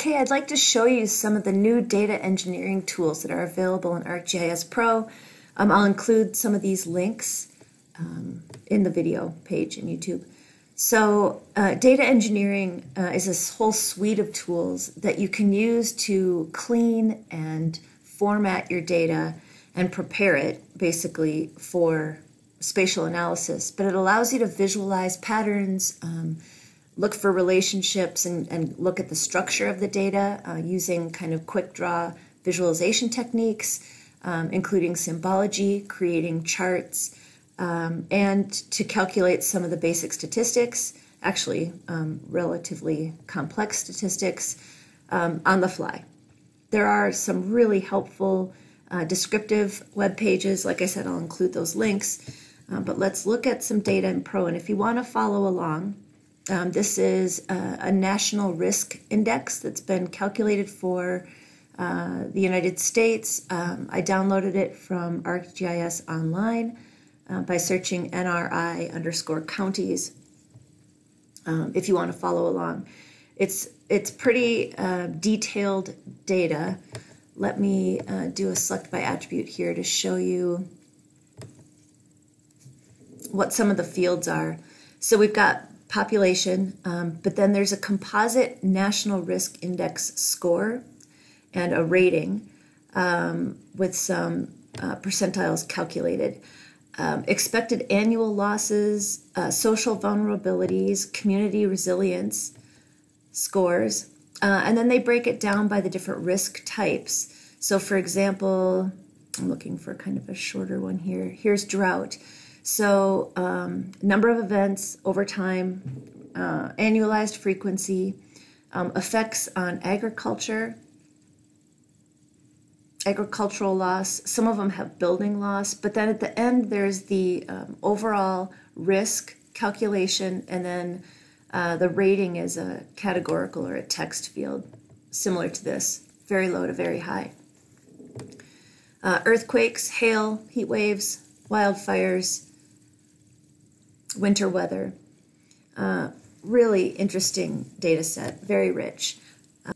Okay, I'd like to show you some of the new data engineering tools that are available in ArcGIS Pro. Um, I'll include some of these links um, in the video page in YouTube. So uh, data engineering uh, is this whole suite of tools that you can use to clean and format your data and prepare it basically for spatial analysis. But it allows you to visualize patterns, um, look for relationships, and, and, look at the structure of the data uh, using kind of quick draw visualization techniques, um, including symbology, creating charts, um, and to calculate some of the basic statistics, actually um, relatively complex statistics, um, on the fly. There are some really helpful uh, descriptive web pages. Like I said, I'll include those links. Uh, but let's look at some data in Pro. And if you want to follow along, um, this is a, a, national risk index that's been calculated for uh, the United States. Um, I downloaded it from ArcGIS Online uh, by searching NRI underscore counties um, if you want to follow along. It's, it's pretty uh, detailed data. Let me uh, do a select by attribute here to show you what some of the fields are. So we've got population, um, but then there's a composite national risk index score and a rating um, with some uh, percentiles calculated. Um, expected annual losses, uh, social vulnerabilities, community resilience scores, uh, and then they break it down by the different risk types. So, for example, I'm looking for kind of a shorter one here. Here's drought. So, um, number of events over time, uh, annualized frequency, um, effects on agriculture, agricultural loss. Some of them have building loss, but then at the end, there's the um, overall risk calculation, and then uh, the rating is a categorical or a text field, similar to this, very low to very high. Uh, earthquakes, hail, heat waves, wildfires, winter weather. Uh, really interesting data set, very rich. Uh,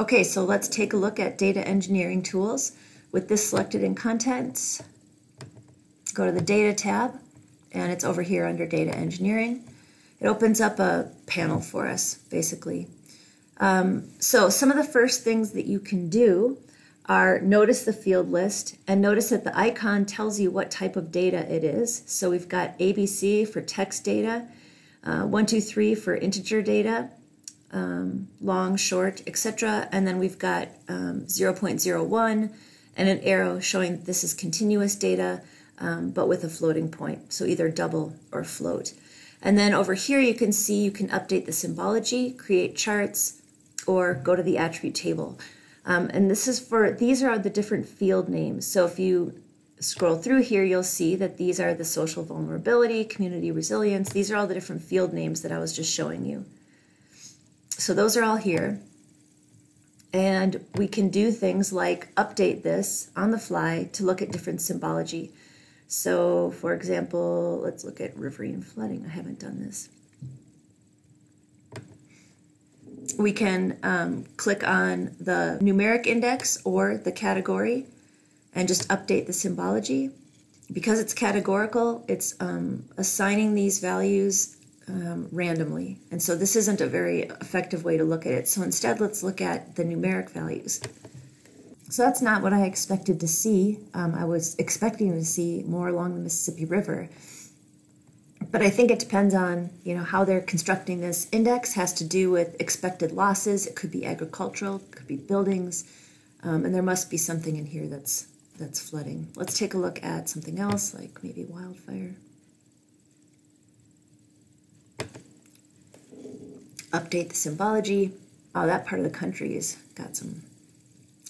okay, so let's take a look at data engineering tools. With this selected in contents, go to the data tab, and it's over here under data engineering. It opens up a panel for us, basically. Um, so some of the first things that you can do are notice the field list and notice that the icon tells you what type of data it is. So we've got ABC for text data, uh, 123 for integer data, um, long, short, etc. And then we've got um, 0.01 and an arrow showing this is continuous data, um, but with a floating point. So either double or float. And then over here you can see you can update the symbology, create charts, or go to the attribute table. Um, and this is for, these are the different field names. So if you scroll through here, you'll see that these are the social vulnerability, community resilience. These are all the different field names that I was just showing you. So those are all here. And we can do things like update this on the fly to look at different symbology. So for example, let's look at riverine flooding. I haven't done this. We can um, click on the numeric index or the category and just update the symbology. Because it's categorical, it's um, assigning these values um, randomly. And so this isn't a very effective way to look at it. So instead, let's look at the numeric values. So that's not what I expected to see. Um, I was expecting to see more along the Mississippi River but I think it depends on you know how they're constructing this index has to do with expected losses. It could be agricultural, it could be buildings, um, and there must be something in here that's that's flooding. Let's take a look at something else, like maybe wildfire. Update the symbology. Oh, that part of the country has got some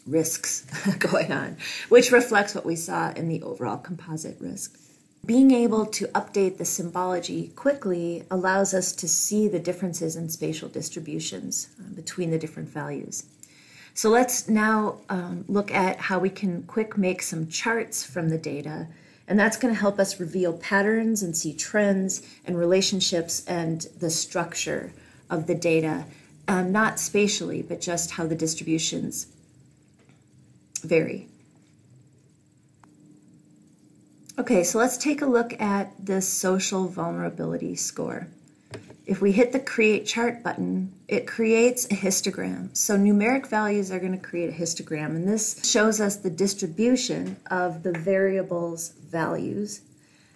risks going on, which reflects what we saw in the overall composite risk being able to update the symbology quickly allows us to see the differences in spatial distributions uh, between the different values. So let's now um, look at how we can quick make some charts from the data. And that's going to help us reveal patterns and see trends and relationships and the structure of the data um, not spatially, but just how the distributions vary. Okay, so let's take a look at this social vulnerability score. If we hit the create chart button, it creates a histogram. So numeric values are going to create a histogram, and this shows us the distribution of the variables values.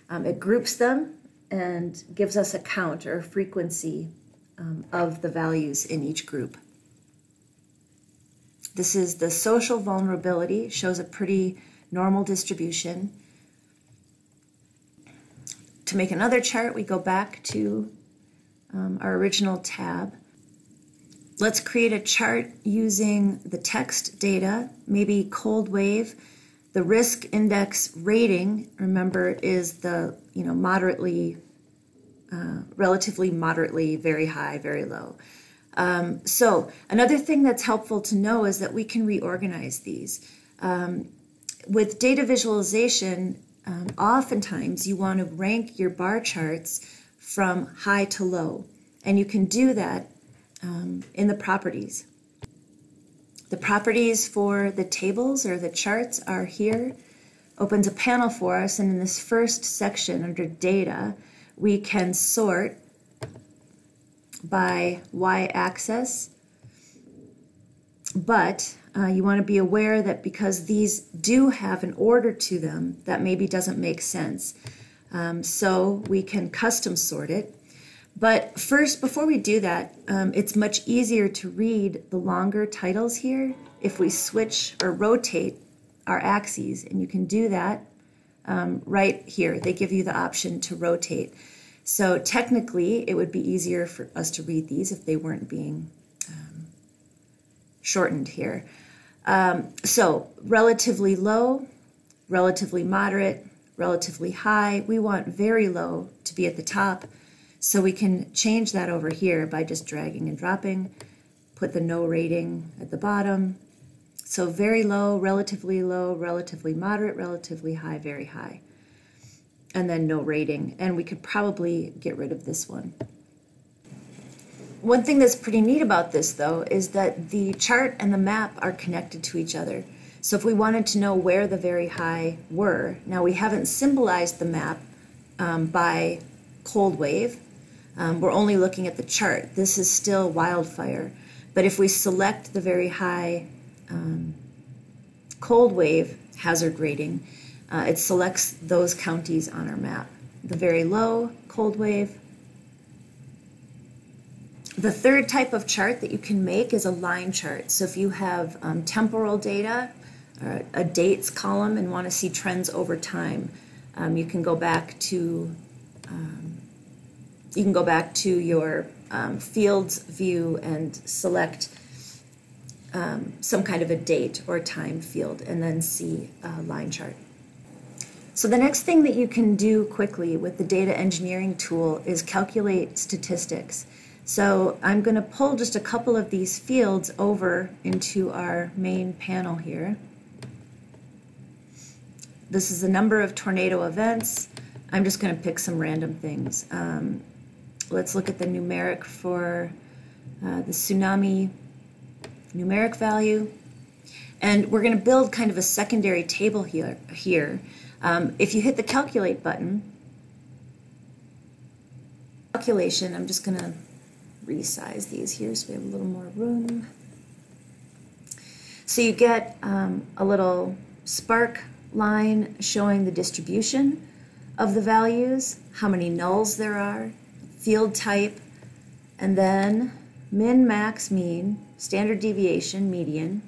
Um, it groups them and gives us a count or frequency um, of the values in each group. This is the social vulnerability, shows a pretty normal distribution. To make another chart, we go back to um, our original tab. Let's create a chart using the text data, maybe cold wave. The risk index rating, remember, is the you know moderately, uh, relatively moderately, very high, very low. Um, so another thing that's helpful to know is that we can reorganize these. Um, with data visualization, um, oftentimes you want to rank your bar charts from high to low. And you can do that um, in the properties. The properties for the tables or the charts are here. Opens a panel for us, and in this first section under data, we can sort by y-axis. But uh, you want to be aware that because these do have an order to them, that maybe doesn't make sense. Um, so we can custom sort it. But first, before we do that, um, it's much easier to read the longer titles here if we switch or rotate our axes, and you can do that um, right here. They give you the option to rotate. So technically, it would be easier for us to read these if they weren't being um, shortened here. Um, so relatively low, relatively moderate, relatively high. We want very low to be at the top. So we can change that over here by just dragging and dropping, put the no rating at the bottom. So very low, relatively low, relatively moderate, relatively high, very high. And then no rating. And we could probably get rid of this one. One thing that's pretty neat about this though is that the chart and the map are connected to each other. So if we wanted to know where the very high were, now we haven't symbolized the map um, by cold wave. Um, we're only looking at the chart. This is still wildfire. But if we select the very high um, cold wave hazard rating, uh, it selects those counties on our map. The very low cold wave. The third type of chart that you can make is a line chart. So if you have um, temporal data, a dates column and want to see trends over time, um, you can go back to um, you can go back to your um, fields view and select um, some kind of a date or time field and then see a line chart. So the next thing that you can do quickly with the data engineering tool is calculate statistics. So I'm going to pull just a couple of these fields over into our main panel here. This is the number of tornado events. I'm just going to pick some random things. Um, let's look at the numeric for uh, the tsunami numeric value. And we're going to build kind of a secondary table here. here. Um, if you hit the calculate button, calculation, I'm just going to resize these here so we have a little more room. So you get um, a little spark line showing the distribution of the values, how many nulls there are, field type, and then min, max, mean, standard deviation, median,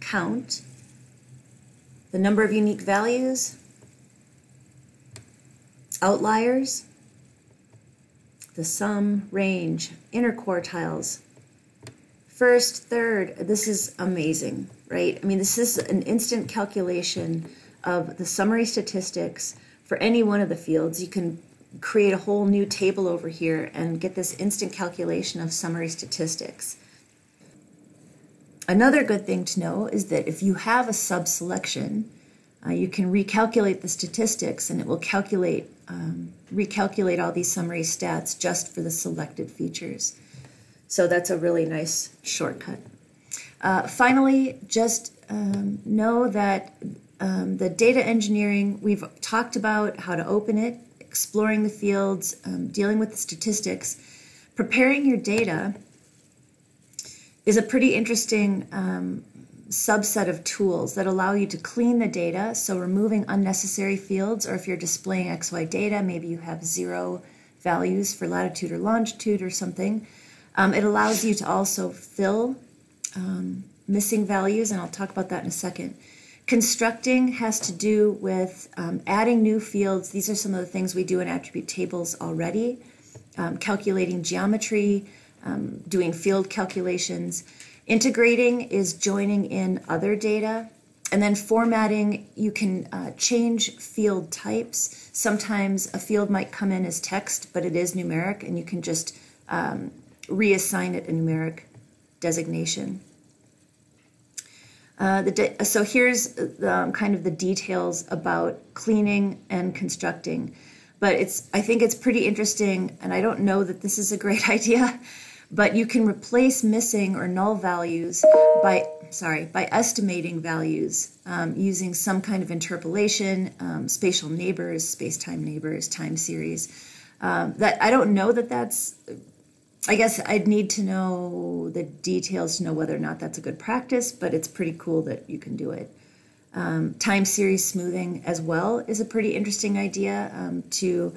count, the number of unique values, outliers, the sum, range, interquartiles, first, third. This is amazing, right? I mean, this is an instant calculation of the summary statistics for any one of the fields. You can create a whole new table over here and get this instant calculation of summary statistics. Another good thing to know is that if you have a subselection, uh, you can recalculate the statistics and it will calculate, um, recalculate all these summary stats just for the selected features. So that's a really nice shortcut. Uh, finally, just um, know that um, the data engineering, we've talked about how to open it, exploring the fields, um, dealing with the statistics. Preparing your data is a pretty interesting um, subset of tools that allow you to clean the data. So, removing unnecessary fields, or if you're displaying XY data, maybe you have zero values for latitude or longitude or something. Um, it allows you to also fill um, missing values, and I'll talk about that in a second. Constructing has to do with um, adding new fields. These are some of the things we do in attribute tables already. Um, calculating geometry, um, doing field calculations. Integrating is joining in other data. And then formatting, you can uh, change field types. Sometimes a field might come in as text, but it is numeric, and you can just um, reassign it a numeric designation. Uh, the so here's um, kind of the details about cleaning and constructing, but it's I think it's pretty interesting, and I don't know that this is a great idea, but you can replace missing or null values by sorry by estimating values um, using some kind of interpolation, um, spatial neighbors, space-time neighbors, time series. Um, that I don't know that that's I guess I'd need to know the details to know whether or not that's a good practice, but it's pretty cool that you can do it. Um, time series smoothing as well is a pretty interesting idea um, to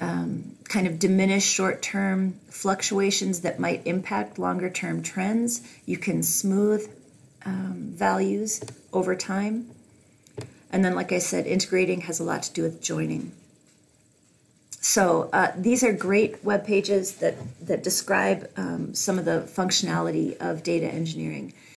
um, kind of diminish short term fluctuations that might impact longer term trends. You can smooth um, values over time. And then, like I said, integrating has a lot to do with joining. So uh, these are great web pages that, that describe um, some of the functionality of data engineering.